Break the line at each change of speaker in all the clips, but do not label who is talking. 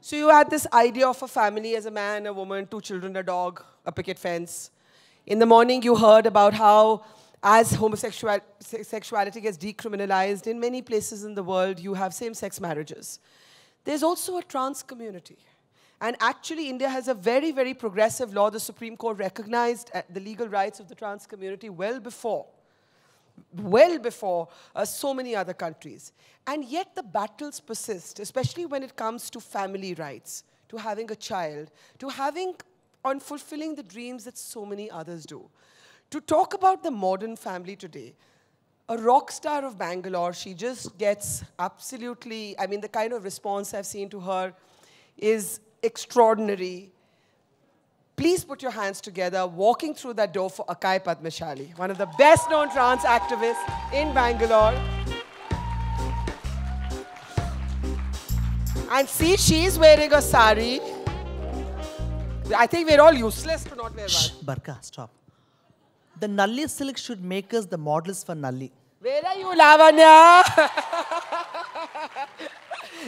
So you had this idea of a family as a man, a woman, two children, a dog, a picket fence. In the morning, you heard about how, as homosexuality gets decriminalized in many places in the world, you have same-sex marriages. There's also a trans community. And actually, India has a very, very progressive law. The Supreme Court recognized uh, the legal rights of the trans community well before well before uh, so many other countries. And yet the battles persist, especially when it comes to family rights, to having a child, to having, on fulfilling the dreams that so many others do. To talk about the modern family today, a rock star of Bangalore, she just gets absolutely, I mean, the kind of response I've seen to her is extraordinary. Please put your hands together, walking through that door for Akkai Padmashali, one of the best known trans activists in Bangalore. And see, she's wearing a sari. I think we're all useless to not wear
Shh,
one.
Barkha, stop. The Nalli silk should make us the models for Nalli.
Where are you, Lavanya?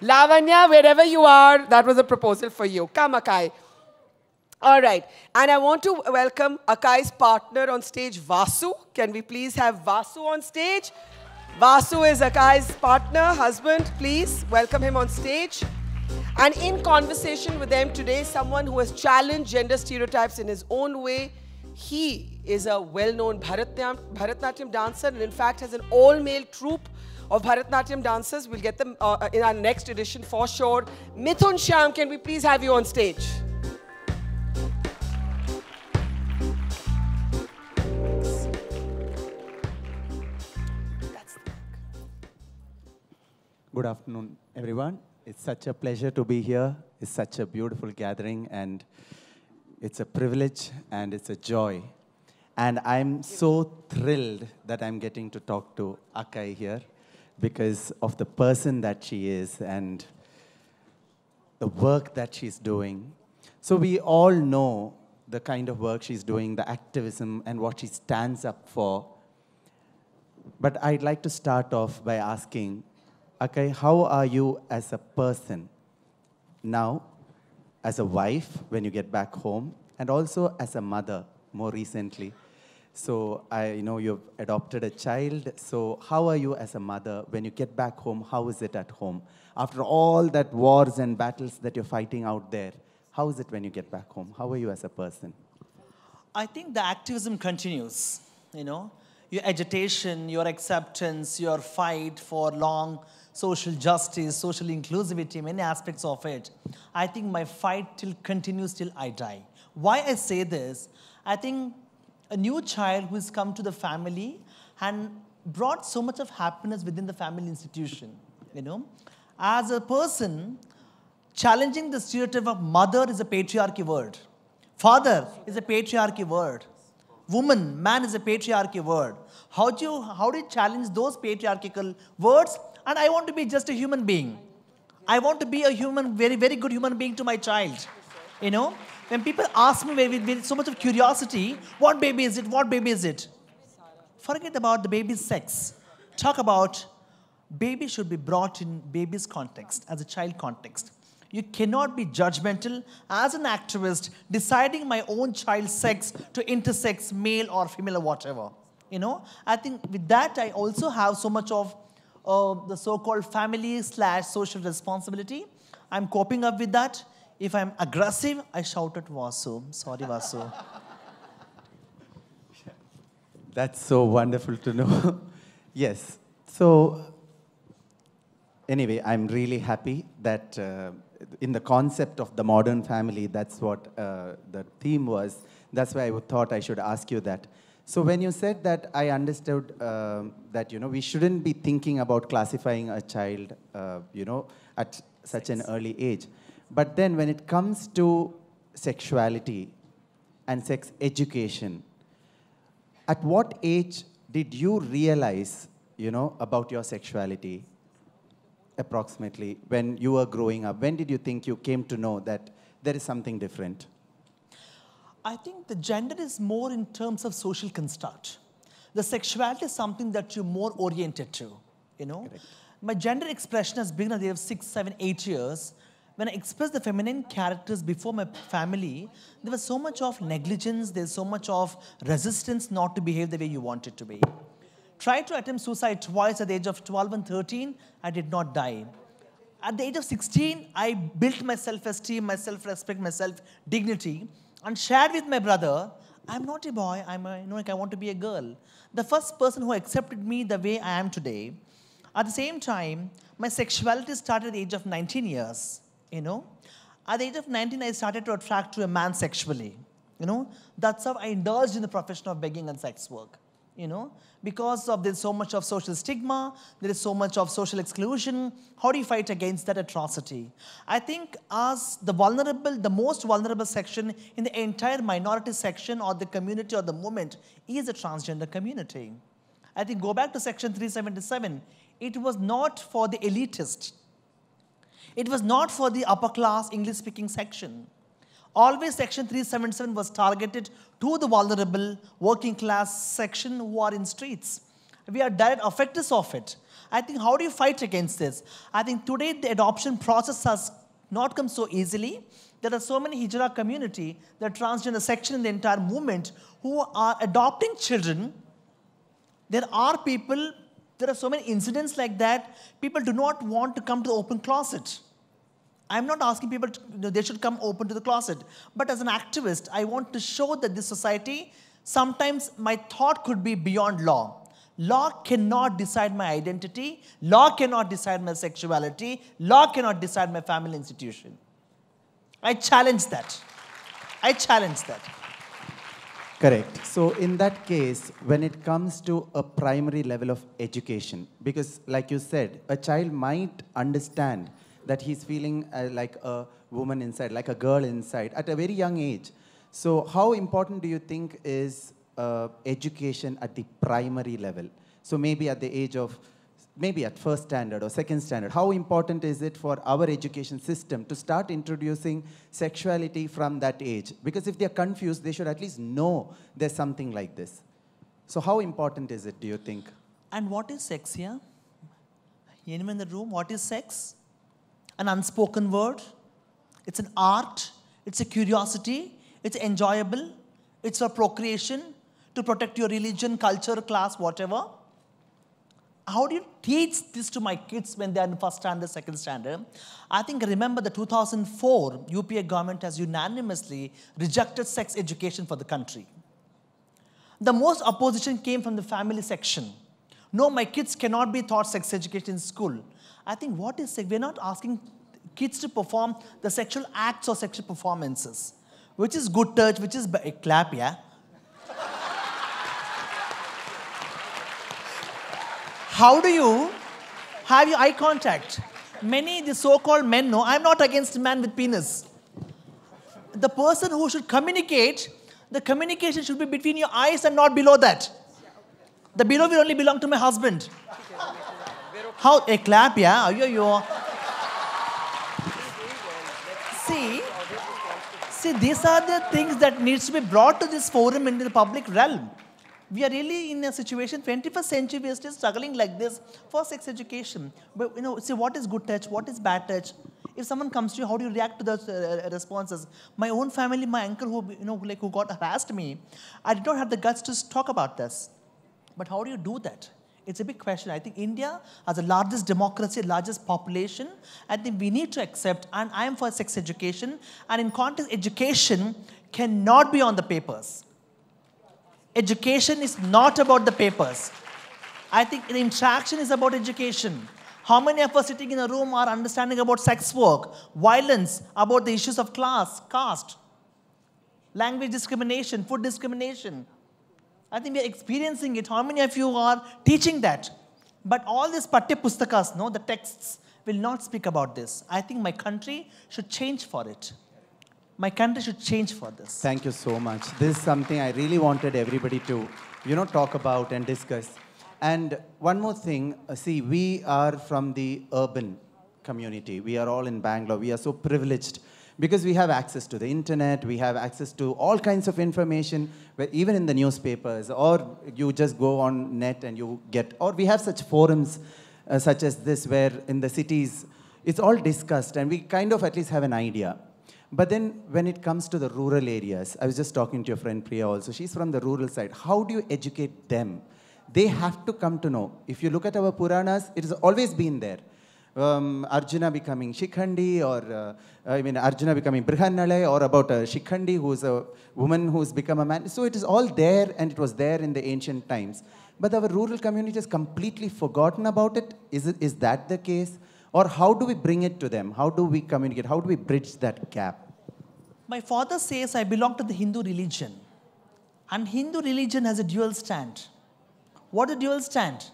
Lavanya, wherever you are, that was a proposal for you. Come, Akkai. All right. And I want to welcome Akkai's partner on stage, Vasu. Can we please have Vasu on stage? Vasu is Akkai's partner, husband. Please welcome him on stage. And in conversation with them today, someone who has challenged gender stereotypes in his own way. He is a well-known Bharatnatyam, Bharatnatyam dancer and in fact has an all-male troupe of Bharatnatyam dancers. We'll get them uh, in our next edition for sure. Mithun Shyam, can we please have you on stage?
Good afternoon, everyone. It's such a pleasure to be here. It's such a beautiful gathering, and it's a privilege and it's a joy. And I'm so thrilled that I'm getting to talk to Akkai here because of the person that she is and the work that she's doing. So we all know the kind of work she's doing, the activism, and what she stands up for. But I'd like to start off by asking, Akkai, how are you as a person now, as a wife when you get back home, and also as a mother more recently? So I know you've adopted a child. So how are you as a mother when you get back home? How is it at home? After all that wars and battles that you're fighting out there, how is it when you get back home? How are you as a person?
I think the activism continues, you know. Your agitation, your acceptance, your fight for long social justice, social inclusivity, many aspects of it. I think my fight till continues till I die. Why I say this, I think a new child who has come to the family and brought so much of happiness within the family institution, you know. As a person, challenging the stereotype of mother is a patriarchy word. Father is a patriarchy word. Woman, man is a patriarchy word. How do you, how do you challenge those patriarchal words? And I want to be just a human being. I want to be a human, very, very good human being to my child. You know, when people ask me with, with so much of curiosity, what baby is it? What baby is it? Forget about the baby's sex. Talk about baby should be brought in baby's context, as a child context. You cannot be judgmental as an activist deciding my own child's sex to intersex male or female or whatever. You know, I think with that I also have so much of uh, the so-called family slash social responsibility. I'm coping up with that. If I'm aggressive, I shout at Vasu. Sorry, Vasu.
That's so wonderful to know. yes. So, anyway, I'm really happy that uh, in the concept of the modern family, that's what uh, the theme was. That's why I thought I should ask you that. So when you said that, I understood uh, that you know we shouldn't be thinking about classifying a child, uh, you know, at such an early age. But then when it comes to sexuality and sex education, at what age did you realize, you know, about your sexuality? Approximately when you were growing up, when did you think you came to know that there is something different?
I think the gender is more in terms of social construct. The sexuality is something that you're more oriented to, you know.
Correct.
My gender expression has been at the age of six, seven, eight years when I expressed the feminine characters before my family, there was so much of negligence, there's so much of resistance not to behave the way you want it to be. Tried to attempt suicide twice at the age of 12 and 13, I did not die. At the age of 16, I built my self esteem, my self respect, my self dignity, and shared with my brother I'm not a boy, I'm a, you know, like I want to be a girl. The first person who accepted me the way I am today. At the same time, my sexuality started at the age of 19 years, you know. At the age of 19, I started to attract to a man sexually, you know. That's how I indulged in the profession of begging and sex work you know, because of there's so much of social stigma, there is so much of social exclusion. How do you fight against that atrocity? I think as the vulnerable, the most vulnerable section in the entire minority section or the community or the movement is the transgender community. I think go back to section 377. It was not for the elitist. It was not for the upper class English speaking section. Always Section 377 was targeted to the vulnerable working class section who are in streets. We are direct effectors of it. I think how do you fight against this? I think today the adoption process has not come so easily. There are so many hijra community, the transgender section in the entire movement who are adopting children. There are people, there are so many incidents like that. People do not want to come to the open closet. I'm not asking people to, you know, they should come open to the closet. But as an activist, I want to show that this society, sometimes my thought could be beyond law. Law cannot decide my identity. Law cannot decide my sexuality. Law cannot decide my family institution. I challenge that. I challenge that.
Correct. So in that case, when it comes to a primary level of education, because like you said, a child might understand that he's feeling uh, like a woman inside, like a girl inside at a very young age. So how important do you think is uh, education at the primary level? So maybe at the age of, maybe at first standard or second standard, how important is it for our education system to start introducing sexuality from that age? Because if they're confused, they should at least know there's something like this. So how important is it, do you think?
And what is sex here? Anyone in the room, what is sex? An unspoken word, it's an art, it's a curiosity, it's enjoyable, it's for procreation, to protect your religion, culture, class, whatever. How do you teach this to my kids when they're in first standard, second standard? I think remember the 2004 UPA government has unanimously rejected sex education for the country. The most opposition came from the family section. No, my kids cannot be taught sex education in school. I think what is? We're not asking kids to perform the sexual acts or sexual performances, which is good touch, which is a eh, clap, yeah. How do you have your eye contact? Many the so-called men know I'm not against man with penis. The person who should communicate, the communication should be between your eyes and not below that. The below will only belong to my husband. How? A clap, yeah? You, See, see, these are the things that needs to be brought to this forum into the public realm. We are really in a situation, 21st century, we are still struggling like this for sex education. But, you know, see, what is good touch? What is bad touch? If someone comes to you, how do you react to those uh, responses? My own family, my uncle who, you know, like who got harassed me, I did not have the guts to talk about this. But how do you do that? It's a big question. I think India, as the largest democracy, largest population, I think we need to accept, and I am for sex education, and in context, education cannot be on the papers. Education is not about the papers. I think the interaction is about education. How many of us sitting in a room are understanding about sex work, violence, about the issues of class, caste, language discrimination, food discrimination, I think we are experiencing it. How many of you are teaching that? But all these patya pustakas, no, the texts will not speak about this. I think my country should change for it. My country should change for this.
Thank you so much. This is something I really wanted everybody to, you know, talk about and discuss. And one more thing, uh, see, we are from the urban community. We are all in Bangalore. We are so privileged because we have access to the internet, we have access to all kinds of information, even in the newspapers, or you just go on net and you get, or we have such forums uh, such as this where in the cities, it's all discussed and we kind of at least have an idea. But then when it comes to the rural areas, I was just talking to your friend Priya also, she's from the rural side. How do you educate them? They have to come to know. If you look at our Puranas, it has always been there. Um, Arjuna becoming Shikhandi, or uh, I mean, Arjuna becoming Brihannale, or about a Shikhandi who's a woman who's become a man. So it is all there, and it was there in the ancient times. But our rural community has completely forgotten about it. Is, it, is that the case? Or how do we bring it to them? How do we communicate? How do we bridge that gap?
My father says I belong to the Hindu religion. And Hindu religion has a dual stand. What is dual stand?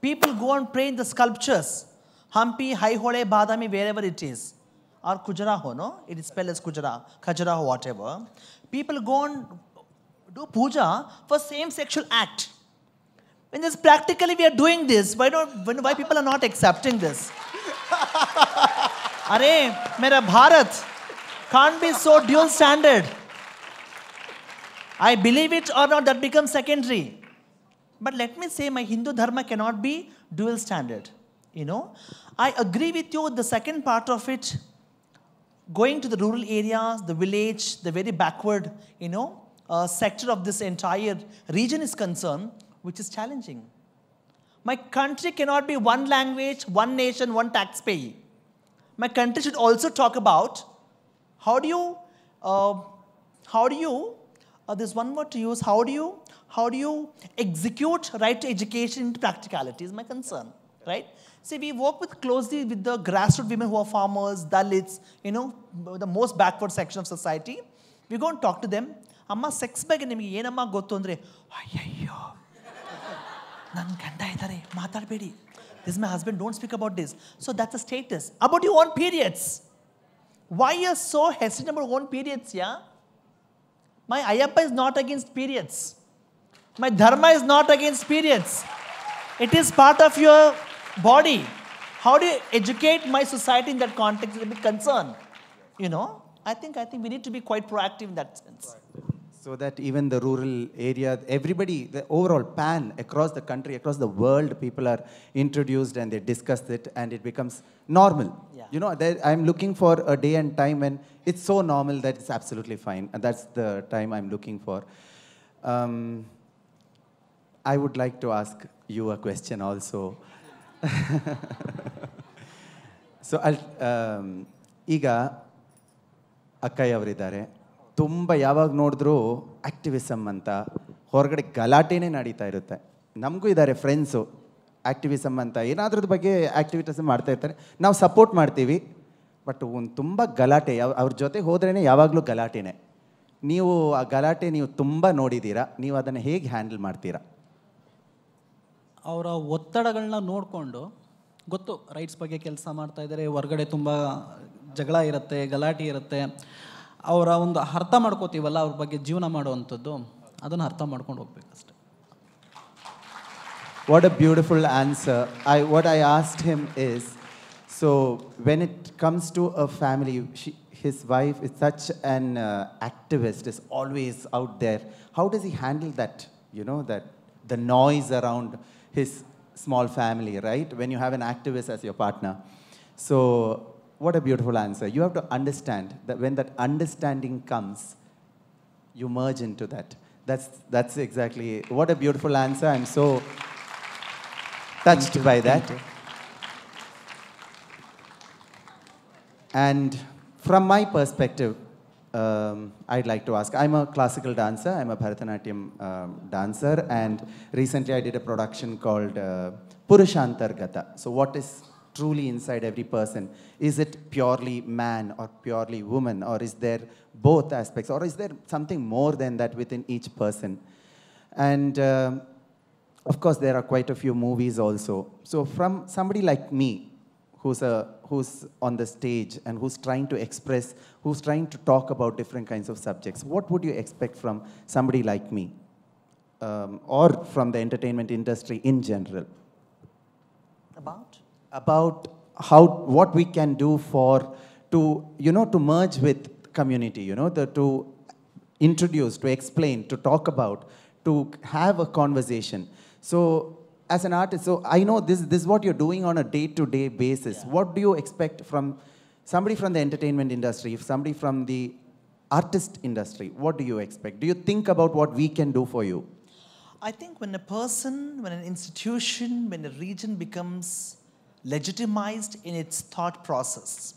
People go and pray in the sculptures. Hampi, Aihole, Badami, wherever it is. Or Khajuraho, no? It is spelled as Khajuraho, Khajuraho, whatever. People go and do puja for same sexual act. When this practically we are doing this, why don't why people are not accepting this? Arey, mera Bharat can't be so dual standard. I believe it or not, that becomes secondary. But let me say, my Hindu dharma cannot be dual standard. You know, I agree with you. The second part of it, going to the rural areas, the village, the very backward, you know, uh, sector of this entire region is concerned, which is challenging. My country cannot be one language, one nation, one taxpayer. My country should also talk about how do you, uh, how do you, uh, there's one word to use, how do you, how do you execute right to education into practicality is my concern, right? See, we work with closely with the grassroots women who are farmers, Dalits, you know, the most backward section of society. We go and talk to them. ಅಮ್ಮ sex ಬಗ್ಗೆ ನಿಮಗೆ ಏನಮ್ಮ ಗೊತ್ತು ಅಂದರೆ ಅಯ್ಯಯ್ಯೋ ನನ್ನ ಗಂಡ ಇದ್ದಾರೆ ಮಾತಾಡಬೇಡಿ this my husband don't speak about this so that's a status about you own periods why are so hesitant about own periods yeah my Ayyappa is not against periods my dharma is not against periods it is part of your body. How do you educate my society in that context is a big concern. You know, I think I think we need to be quite proactive in that sense.
So that even the rural area, everybody, the overall pan across the country, across the world, people are introduced and they discuss it and it becomes normal.
Yeah.
You know, I'm looking for a day and time when it's so normal that it's absolutely fine. And that's the time I'm looking for. Um, I would like to ask you a question also. So ಅಲ್ ಈಗ ಅಕ್ಕಯ್ಯವರಿದ್ದಾರೆ ತುಂಬ ಯಾವಾಗ ನೋಡಿದ್ರೂ activism ಅಂತ ಹೊರಗಡೆ ಗಲಾಟೆನೇ ನಡೀತಾ ಇರುತ್ತೆ. ನಮಗೂ ಇದ್ದಾರೆ ಫ್ರೆಂಡ್ಸು ಆ್ಯಕ್ಟಿವಿಸಮ್ ಅಂತ ಏನಾದ್ರದ ಬಗ್ಗೆ ಆ್ಯಕ್ಟಿವಿಟೀಸ್ ಮಾಡ್ತಾ ಇರ್ತಾರೆ. ನಾವು ಸಪೋರ್ಟ್ ಮಾಡ್ತೀವಿ. ಬಟ್ ಒಂದು ತುಂಬ ಗಲಾಟೆ, ಯಾವ, ಅವ್ರ ಜೊತೆ ಹೋದ್ರೇ ಯಾವಾಗಲೂ ಗಲಾಟೆನೇ. ನೀವು ಆ ಗಲಾಟೆ ನೀವು ತುಂಬ ನೋಡಿದ್ದೀರಾ ನೀವು ಅದನ್ನು ಹೇಗೆ ಹ್ಯಾಂಡಲ್ ಮಾಡ್ತೀರಾ?
ಅವರ ಒತ್ತಡಗಳನ್ನ ನೋಡಿಕೊಂಡು ಗೊತ್ತು ರೈಟ್ಸ್ ಬಗ್ಗೆ ಕೆಲಸ ಮಾಡ್ತಾ ಇದ್ದಾರೆ ಹೊರಗಡೆ ತುಂಬ ಜಗಳ ಇರುತ್ತೆ ಗಲಾಟೆ ಇರುತ್ತೆ ಅವರ ಒಂದು ಅರ್ಥ ಮಾಡ್ಕೋತೀವಲ್ಲ ಅವ್ರ ಬಗ್ಗೆ ಜೀವನ ಮಾಡುವಂಥದ್ದು ಅದನ್ನು ಅರ್ಥ ಮಾಡ್ಕೊಂಡು ಹೋಗ್ಬೇಕಷ್ಟೆ
a beautiful answer. I, I I asked him is so when it comes to a family, family his wife is such an uh, activist, is always out there. How does he handle that? You know, that the noise around his small family, right? When you have an activist as your partner. So, what a beautiful answer. You have to understand that when that understanding comes, you merge into that. That's, that's exactly what a beautiful answer. I'm so touched by that. And from my perspective, um, I'd like to ask I'm a classical dancer, I'm a Bharatanatyam um, dancer, and recently I did a production called uh, Purushantargata. So, what is truly inside every person? Is it purely man or purely woman, or is there both aspects, or is there something more than that within each person? And um, of course, there are quite a few movies also. So, from somebody like me, who's, a, who's on the stage and who's trying to express, who's trying to talk about different kinds of subjects, what would you expect from somebody like me? Um, or from the entertainment industry in general?
About?
About how, what we can do for, to, you know, to merge with community, you know, the, to introduce, to explain, to talk about, to have a conversation. So as an artist, so I know this, this is what you're doing on a day to day basis. What do you expect from somebody from the entertainment industry, if somebody from the artist industry? What do you expect? Do you think about what we can do for you?
I think when a person, when an institution, when a region becomes legitimized in its thought process,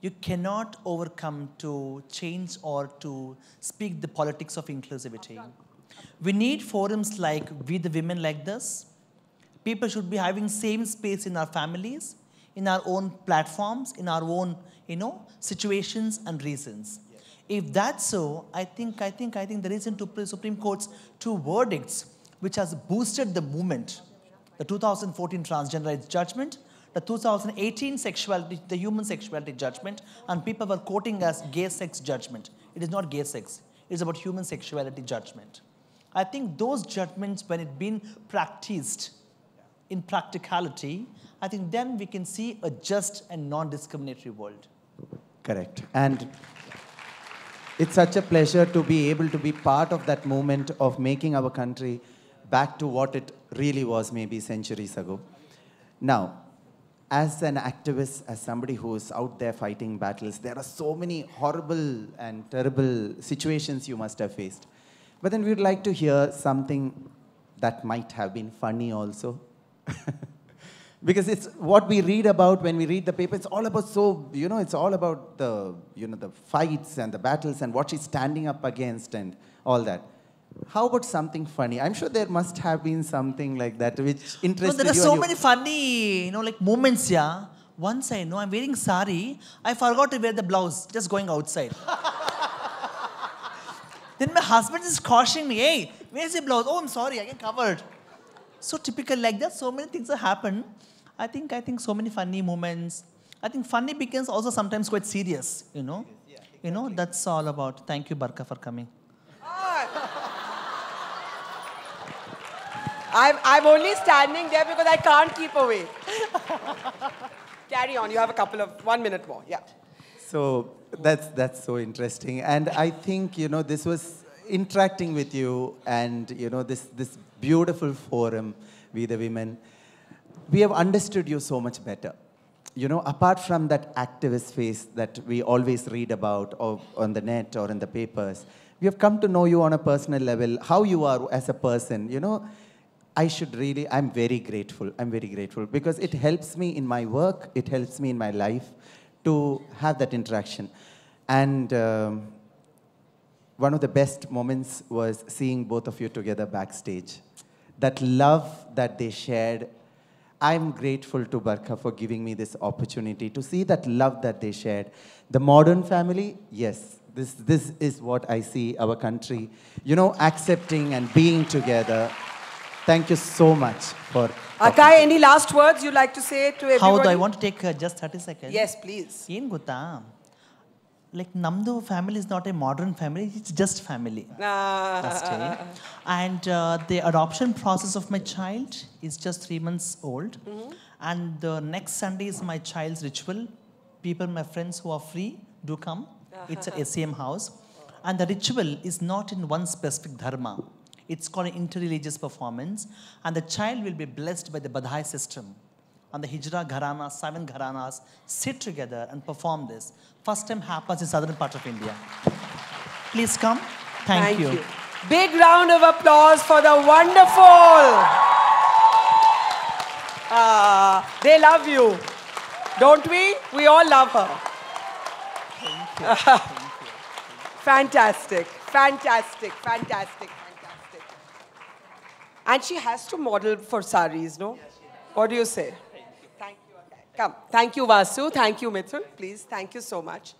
you cannot overcome to change or to speak the politics of inclusivity. We need forums like We the Women like this. People should be having same space in our families, in our own platforms, in our own, you know, situations and reasons. If that's so, I think, I think, I think the reason to Supreme Court's two verdicts, which has boosted the movement, the 2014 transgender rights judgment, the 2018 sexuality, the human sexuality judgment, and people were quoting as gay sex judgment. It is not gay sex. It is about human sexuality judgment. I think those judgments, when it been practiced in practicality, I think then we can see a just and non-discriminatory world.
Correct. And it's such a pleasure to be able to be part of that movement of making our country back to what it really was maybe centuries ago. Now, as an activist, as somebody who's out there fighting battles, there are so many horrible and terrible situations you must have faced. But then we'd like to hear something that might have been funny also. because it's what we read about when we read the paper it's all about so you know it's all about the you know the fights and the battles and what she's standing up against and all that how about something funny i'm sure there must have been something like that which interested
there are so many funny, you know, like moments, yeah. Once I know I'm wearing sari, I forgot to wear the blouse, just going outside. then my husband is cautioning me, hey, where's your blouse? Oh, I'm sorry, I get covered. So typical like that, so many things that happen. I think, I think so many funny moments. I think funny becomes also sometimes quite serious, you know. Yeah. You know, that's all about. Thank you, Barkha, for coming.
I'm, I'm only standing there because I can't keep away. Carry on. You have a couple of, one minute more. Yeah.
So that's that's so interesting, and I think you know this was interacting with you, and you know this this beautiful forum, we the women, we have understood you so much better. You know, apart from that activist face that we always read about, or on the net or in the papers, we have come to know you on a personal level, how you are as a person. You know, I should really, I'm very grateful. I'm very grateful because it helps me in my work, it helps me in my life to have that interaction. And um, one of the best moments was seeing both of you together backstage. That love that they shared. I'm grateful to Barkha for giving me this opportunity to see that love that they shared. The modern family, yes, this, this is what I see our country, you know, accepting and being together. Thank you so much for.
Akkai, any last words you'd like to say to everybody?
How do I want to take uh, just 30 seconds?
Yes, please
like Namdo family is not a modern family, it's just family. Ah. And uh, the adoption process of my child is just three months old. Mm -hmm. And the next Sunday is my child's ritual. People, my friends who are free, do come. Uh-huh. It's a SCM house. And the ritual is not in one specific dharma. It's called an interreligious performance. And the child will be blessed by the Badhai system. And the Hijra Gharana, seven Gharanas sit together and perform this. First time happens in southern part of India. Please come. Thank, you.
Big round of applause for the wonderful. Ah, they love you. Don't we? We all love her. Thank you. Fantastic. Fantastic. Fantastic. Fantastic. And she has to model for saris, no? What do you say? Thank you. Come. Thank you, Vasu. Thank you, Mithun. Please. Thank you so much.